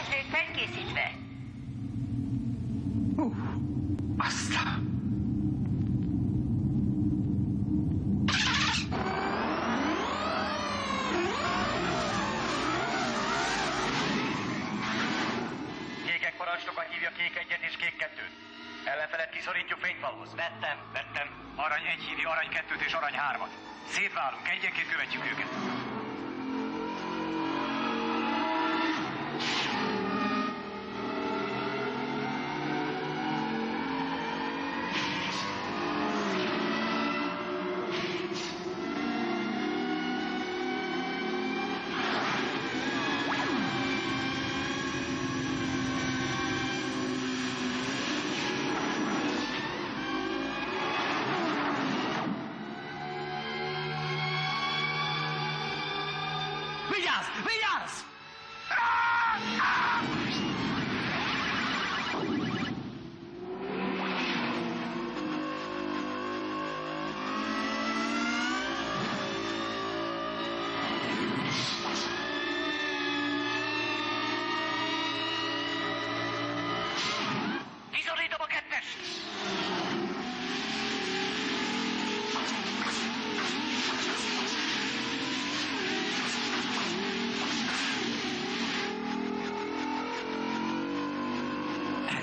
Vezérlők felkészítve. Uh, aztán. Kékek parancsnoka hívja kék egyet és kék kettőt. Ellenfelet kiszorítjuk fényfalhoz. Vettem, vettem. Arany egy hívja arany kettőt és arany hármat. Szétválunk, egyenként követjük őket. ¡Villas! ¡Villas! ¡Ah! ¡Ah!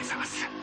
探す。